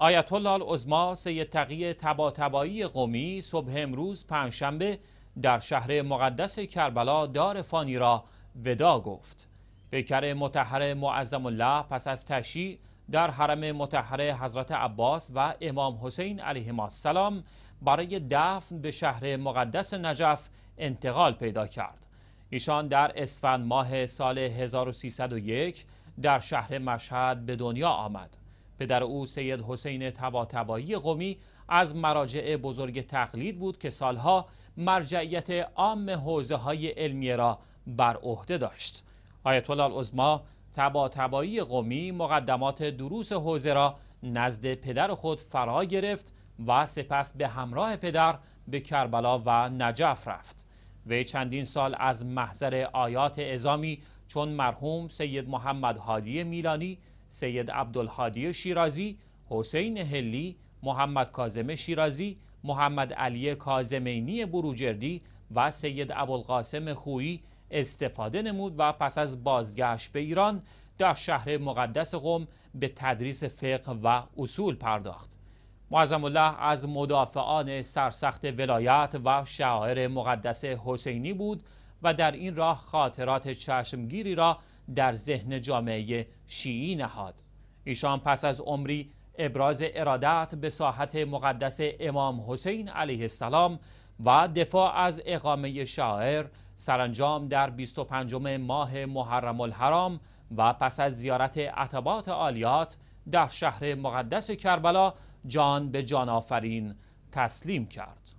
آیت الله العظما سید تقی تباتبایی قومی صبح امروز پنجشنبه در شهر مقدس کربلا دار فانی را ودا گفت. پیکر متحر معظم الله پس از تشییع در حرم متحر حضرت عباس و امام حسین علیه السلام برای دفن به شهر مقدس نجف انتقال پیدا کرد. ایشان در اسفند ماه سال 1301 در شهر مشهد به دنیا آمد. پدر او سید حسین تباتبایی قومی از مراجع بزرگ تقلید بود که سالها مرجعیت عام حوزه های علمیه را بر عهده داشت. آیت الله العظما تباتبایی قومی مقدمات دروس حوزه را نزد پدر خود فرا گرفت و سپس به همراه پدر به کربلا و نجف رفت. وی چندین سال از محضر آیات ازامی چون مرحوم سید محمد هادی میلانی سید عبدالهادی شیرازی حسین هلی محمد کازم شیرازی محمد علی کازمینی بروجردی و سید ابوالقاسم خویی استفاده نمود و پس از بازگشت به ایران در شهر مقدس قم به تدریس فقه و اصول پرداخت. معظم الله از مدافعان سرسخت ولایت و شاعر مقدس حسینی بود و در این راه خاطرات چشمگیری را در ذهن جامعه شیعی نهاد. ایشان پس از عمری ابراز ارادت به ساحت مقدس امام حسین علیه السلام و دفاع از اقامه شاعر سرانجام در 25 ماه محرم الحرام و پس از زیارت عتبات عالیات در شهر مقدس کربلا جان به جان آفرین تسلیم کرد.